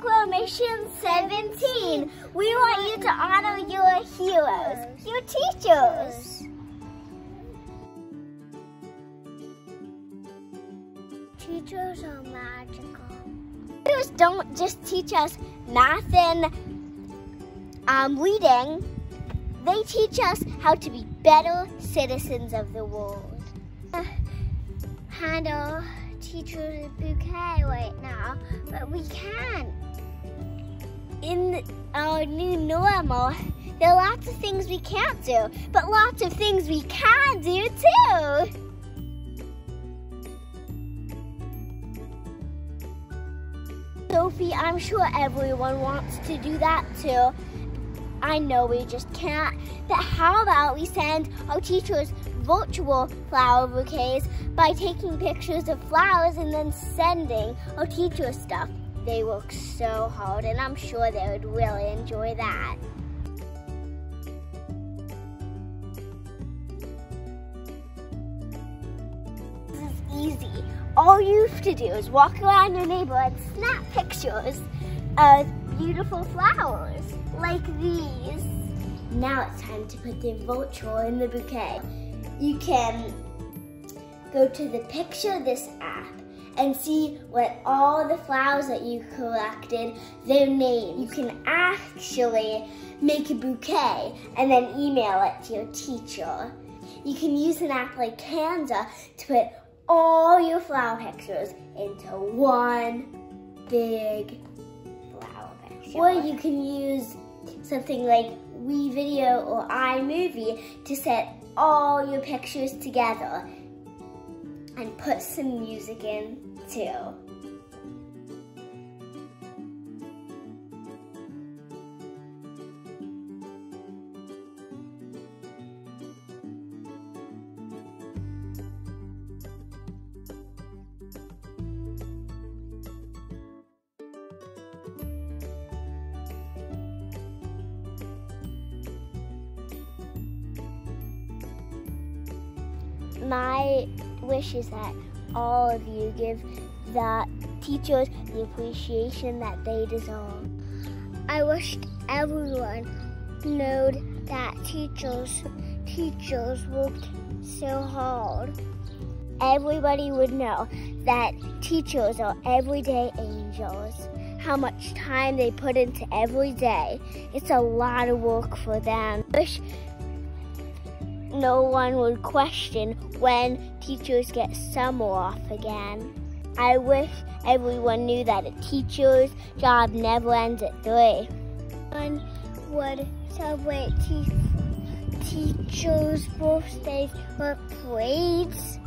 Proclamation 17. We want you to honor your heroes, your teachers. Teachers are magical. Teachers don't just teach us math and um, reading, they teach us how to be better citizens of the world. Uh, handle teacher's bouquet right now, but we can't. In our new normal, there are lots of things we can't do, but lots of things we can do too. Sophie, I'm sure everyone wants to do that too. I know we just can't, but how about we send our teachers virtual flower bouquets by taking pictures of flowers and then sending our teachers stuff. They work so hard and I'm sure they would really enjoy that. This is easy. All you have to do is walk around your neighborhood, snap pictures of beautiful flowers like these. Now it's time to put the vulture in the bouquet. You can go to the PictureThis app and see what all the flowers that you collected, their names. You can actually make a bouquet and then email it to your teacher. You can use an app like Canva to put all your flower pictures into one big flower picture. Or you can use something like WeVideo or iMovie to set all your pictures together and put some music in too. my wish is that all of you give the teachers the appreciation that they deserve. I wish everyone knew that teachers teachers worked so hard. Everybody would know that teachers are everyday angels. How much time they put into every day. It's a lot of work for them. I wish no one would question when teachers get summer off again. I wish everyone knew that a teacher's job never ends at three. One would celebrate te teachers' birthdays with parades